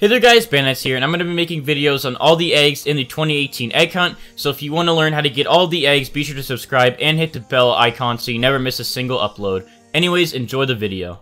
Hey there guys, Bandites here, and I'm going to be making videos on all the eggs in the 2018 egg hunt, so if you want to learn how to get all the eggs, be sure to subscribe and hit the bell icon so you never miss a single upload. Anyways, enjoy the video.